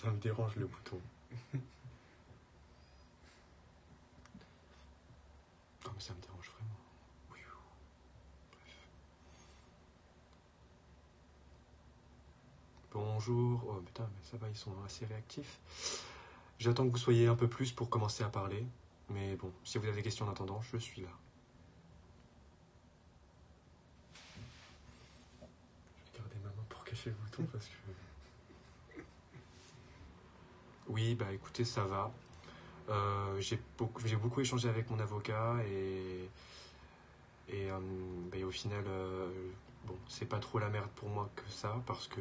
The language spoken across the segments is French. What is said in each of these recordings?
Ça me dérange le bouton. Non mais ça me dérange vraiment. Oui. Bref. Bonjour. Oh putain, mais ça va, ils sont assez réactifs. J'attends que vous soyez un peu plus pour commencer à parler. Mais bon, si vous avez des questions en attendant, je suis là. Je vais garder ma main pour cacher le bouton parce que. Oui, bah écoutez, ça va. Euh, j'ai beaucoup, beaucoup échangé avec mon avocat et, et, euh, bah, au final, euh, bon, c'est pas trop la merde pour moi que ça parce que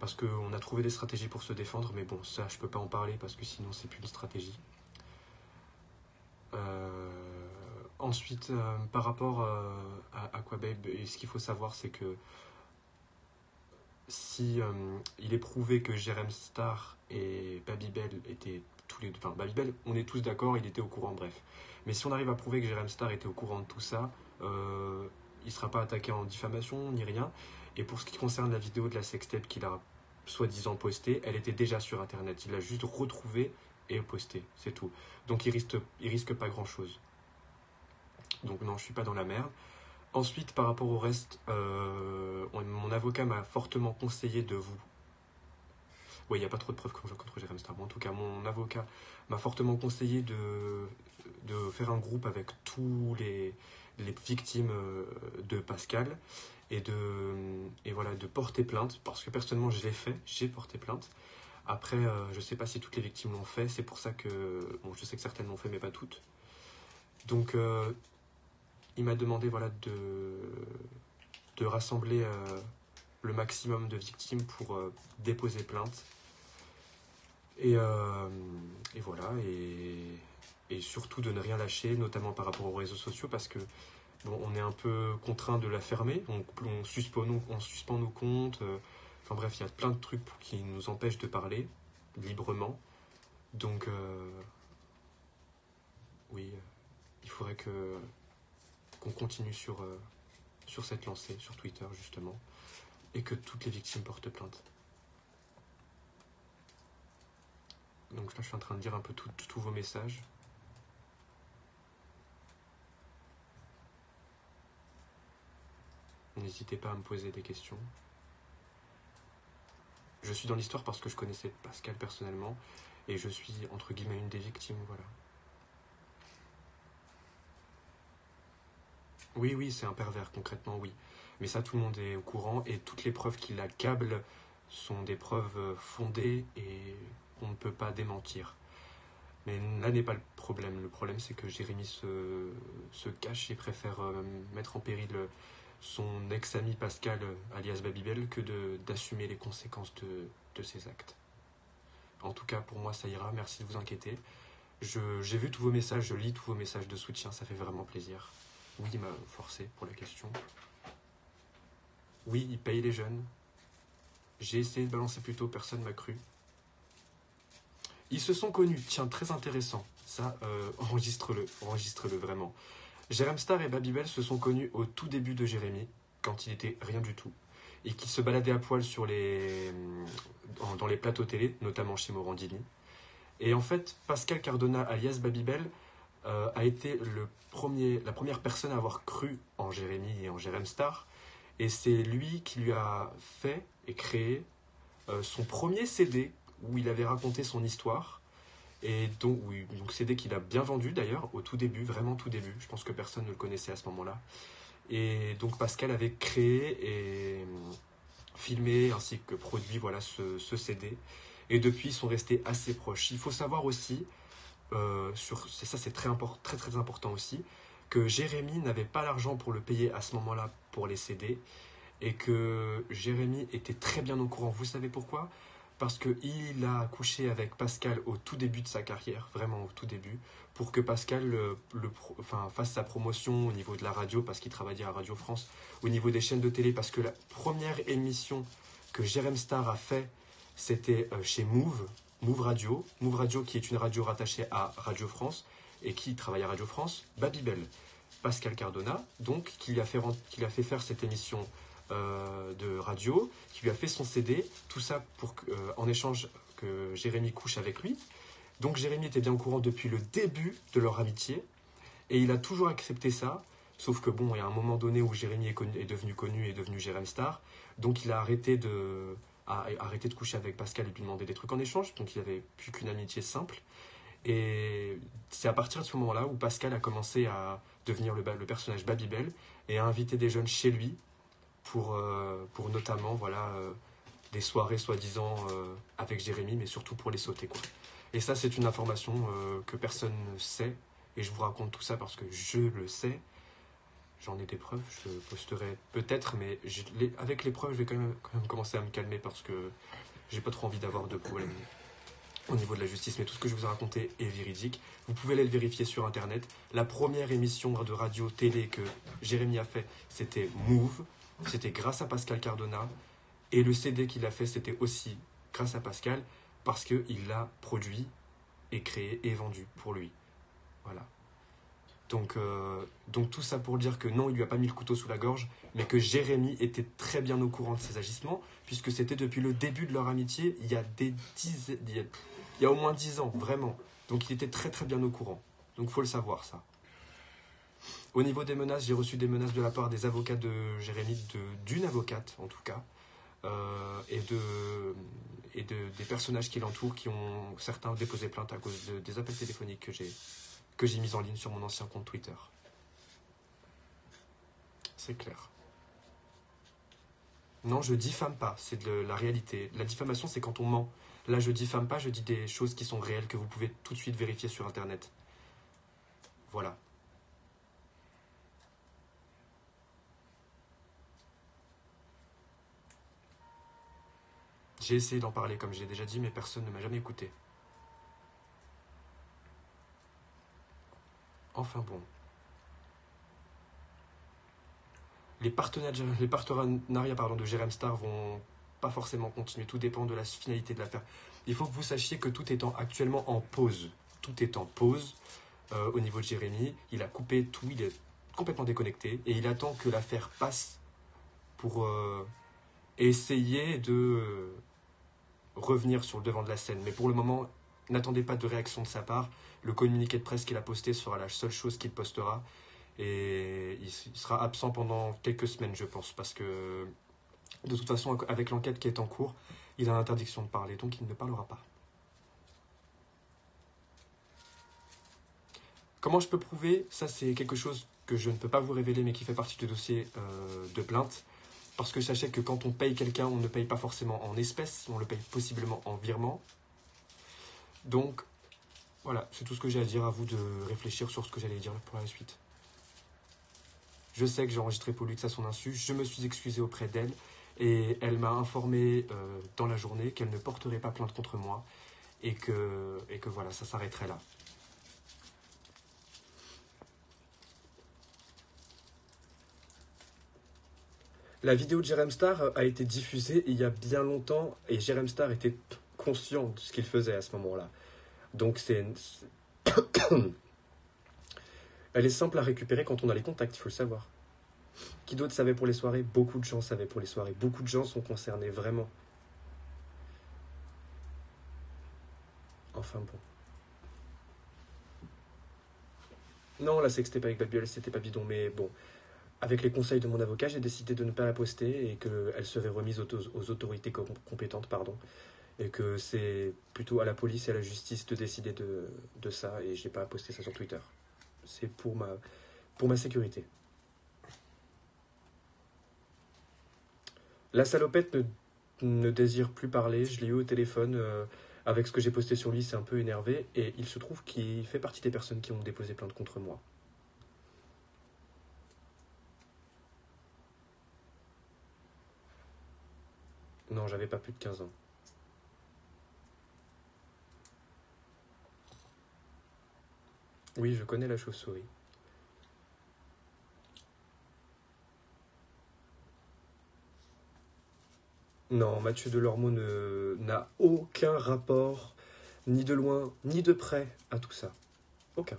parce qu'on a trouvé des stratégies pour se défendre, mais bon, ça je peux pas en parler parce que sinon c'est plus une stratégie. Ensuite, par rapport à Aquababe, et ce qu'il faut savoir, c'est que si euh, il est prouvé que Jerem Star et Babybel étaient tous les deux, enfin Babybel, on est tous d'accord, il était au courant, bref. Mais si on arrive à prouver que Jerem Star était au courant de tout ça, euh, il sera pas attaqué en diffamation ni rien. Et pour ce qui concerne la vidéo de la sextape qu'il a soi-disant postée, elle était déjà sur internet. Il l'a juste retrouvée et postée, c'est tout. Donc il risque, il risque pas grand-chose. Donc non, je suis pas dans la merde. Ensuite, par rapport au reste, euh, on- mon avocat m'a fortement conseillé de vous. Oui, il n'y a pas trop de preuves contre, Jérém Star. En tout cas, mon avocat m'a fortement conseillé de, de faire un groupe avec tous les, les victimes euh, de Pascal et de, et voilà, de porter plainte. Parce que personnellement, je l'ai fait, j'ai porté plainte. Après, euh, je ne sais pas si toutes les victimes l'ont fait. C'est pour ça que. Bon, je sais que certaines l'ont fait, mais pas toutes. Donc, il m'a demandé voilà, de, de rassembler euh, le maximum de victimes pour euh, déposer plainte. Et, euh, et voilà, et, et surtout de ne rien lâcher, notamment par rapport aux réseaux sociaux, parce que bon, on est un peu contraint de la fermer, on, on, suspend, nos, comptes, enfin bref, il y a plein de trucs qui nous empêchent de parler librement. Donc, oui, il faudrait que qu'on continue sur, euh, sur cette lancée, sur Twitter justement, et que toutes les victimes portent plainte. Donc là, je suis en train de dire un peu tous vos messages. N'hésitez pas à me poser des questions. Je suis dans l'histoire parce que je connaissais Pascal personnellement et je suis entre guillemets une des victimes, voilà. Oui, oui, c'est un pervers, concrètement, oui. Mais ça, tout le monde est au courant et toutes les preuves qui l'accablent sont des preuves euh, fondées et on ne peut pas démentir. Mais là n'est pas le problème. Le problème, c'est que Jérémy se, cache et préfère euh, mettre en péril son ex-ami Pascal, euh, alias Babybel, que d'assumer les conséquences de, de ses actes. En tout cas, pour moi, ça ira. Merci de vous inquiéter. J'ai vu tous vos messages, je lis tous vos messages de soutien, ça fait vraiment plaisir. Oui, il m'a forcé pour la question. Oui, il paye les jeunes. J'ai essayé de balancer plus tôt, personne m'a cru. Ils se sont connus, tiens, très intéressant. Ça, euh, enregistre-le, enregistre-le vraiment. Jérém Star et Babybel se sont connus au tout début de Jérémy, quand il était rien du tout. Et qui se baladaient à poil sur les, dans, dans les plateaux télé, notamment chez Morandini. Et en fait, Pascal Cardona, alias Babybel, euh, a été le premier, la première personne à avoir cru en Jérémy et en Jérém Star. Et c'est lui qui lui a fait et créé euh, son premier CD où il avait raconté son histoire. Et donc, oui, CD qu'il a bien vendu d'ailleurs au tout début, vraiment tout début. Je pense que personne ne le connaissait à ce moment-là. Et donc Pascal avait créé et euh, filmé ainsi que produit voilà ce, ce CD. Et depuis, ils sont restés assez proches. Il faut savoir aussi, euh, sur, ça c'est très, très très important aussi, que Jérémy n'avait pas l'argent pour le payer à ce moment-là pour les CD et que Jérémy était très bien au courant. Vous savez pourquoi? Parce qu'il a couché avec Pascal au tout début de sa carrière, vraiment au tout début, pour que Pascal le, le enfin, fasse sa promotion au niveau de la radio, parce qu'il travaillait à Radio France, au niveau des chaînes de télé, parce que la première émission que Jérém Star a fait, c'était euh, chez Move, Move Radio, Move Radio qui est une radio rattachée à Radio France et qui travaille à Radio France, Babybel. Pascal Cardona, donc, qui lui a fait, faire cette émission euh, de radio, qui lui a fait son CD, tout ça pour euh, en échange que Jérémy couche avec lui. Donc Jérémy était bien au courant depuis le début de leur amitié. Et il a toujours accepté ça. Sauf que bon, il y a un moment donné où Jérémy est, devenu connu et est devenu Jérém Star. Donc il a arrêté de, arrêté de coucher avec Pascal et lui demander des trucs en échange. Donc il avait plus qu'une amitié simple. Et c'est à partir de ce moment-là où Pascal a commencé à devenir le, personnage Babybel et a invité des jeunes chez lui pour, euh, pour notamment voilà, euh, des soirées soi-disant euh, avec Jérémy, mais surtout pour les sauter. Quoi. Et ça, c'est une information que personne ne sait. Et je vous raconte tout ça parce que je le sais. J'en ai des preuves, je posterai peut-être, mais avec les preuves, je vais quand même, quand commencer à me calmer parce que j'ai pas trop envie d'avoir de problèmes au niveau de la justice, mais tout ce que je vous ai raconté est véridique. Vous pouvez aller le vérifier sur Internet. La première émission de radio-télé que Jérémy a fait, c'était Move. C'était grâce à Pascal Cardona. Et le CD qu'il a fait, c'était aussi grâce à Pascal, parce qu'il l'a produit et créé et vendu pour lui. Voilà. Donc, euh, donc tout ça pour dire que non, il lui a pas mis le couteau sous la gorge, mais que Jérémy était très bien au courant de ses agissements, puisque c'était depuis le début de leur amitié, il y a des a au moins dix ans, vraiment. Donc il était très très bien au courant. Donc faut le savoir ça. Au niveau des menaces, j'ai reçu des menaces de la part des avocats de Jérémy, d'une avocate en tout cas, euh, et, de, et de, des personnages qui l'entourent, qui ont certains déposé plainte à cause des appels téléphoniques que j'ai que j'ai mis en ligne sur mon ancien compte Twitter. C'est clair. Non, je diffame pas, c'est de la réalité. La diffamation, c'est quand on ment. Là, je diffame pas, je dis des choses qui sont réelles que vous pouvez tout de suite vérifier sur Internet. Voilà. J'ai essayé d'en parler, comme j'ai déjà dit, mais personne ne m'a jamais écouté. Enfin bon. Les partenariats, de Jérém Star vont pas forcément continuer. Tout dépend de la finalité de l'affaire. Il faut que vous sachiez que tout est actuellement en pause. Tout est en pause euh, au niveau de Jérémy. Il a coupé tout, il est complètement déconnecté et il attend que l'affaire passe pour euh, essayer de euh, revenir sur le devant de la scène. Mais pour le moment, n'attendez pas de réaction de sa part. Le communiqué de presse qu'il a posté sera la seule chose qu'il postera. Et il sera absent pendant quelques semaines, je pense, parce que de toute façon, avec l'enquête qui est en cours, il a l'interdiction de parler, donc il ne parlera pas. Comment je peux prouver? Ça, c'est quelque chose que je ne peux pas vous révéler, mais qui fait partie du dossier euh, de plainte. Parce que sachez que quand on paye quelqu'un, on ne paye pas forcément en espèces, on le paye possiblement en virement. Donc, voilà, c'est tout ce que j'ai à dire. À vous de réfléchir sur ce que j'allais dire pour la suite. Je sais que j'ai enregistré que ça son insu. Je me suis excusé auprès d'elle. Et elle m'a informé euh, dans la journée qu'elle ne porterait pas plainte contre moi et que, et que voilà, ça s'arrêterait là. La vidéo de Jerem Star a été diffusée il y a bien longtemps et Jerem Star était conscient de ce qu'il faisait à ce moment-là. Donc c'est... Elle est simple à récupérer quand on a les contacts, il faut le savoir. Qui d'autre savait pour les soirées? Beaucoup de gens savaient pour les soirées. Beaucoup de gens sont concernés, vraiment. Enfin bon. Non, la sextape avec Babybel, c'était pas bidon, mais bon. Avec les conseils de mon avocat, j'ai décidé de ne pas la poster et qu'elle serait remise aux, autorités compétentes, pardon. Et que c'est plutôt à la police et à la justice de décider de, de ça et je n'ai pas posté ça sur Twitter. C'est pour ma, pour ma sécurité. La salopette ne, désire plus parler. Je l'ai eu au téléphone. Euh, avec ce que j'ai posté sur lui, c'est un peu énervé. Et il se trouve qu'il fait partie des personnes qui ont déposé plainte contre moi. Non, j'avais pas plus de 15 ans. Oui, je connais la chauve-souris. Non, Mathieu Delormeau n'a aucun rapport, ni de loin, ni de près, à tout ça. Aucun.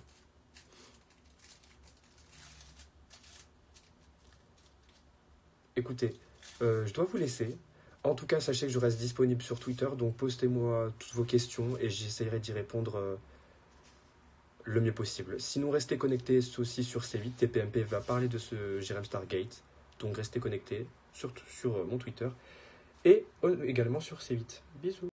Écoutez, euh, je dois vous laisser. En tout cas, sachez que je reste disponible sur Twitter, donc postez-moi toutes vos questions et j'essaierai d'y répondre euh, le mieux possible. Sinon, restez connectés aussi sur C8. TPMP va parler de ce Jérém Stargate, donc restez connectés sur, sur euh, mon Twitter et euh, également sur C8. Bisous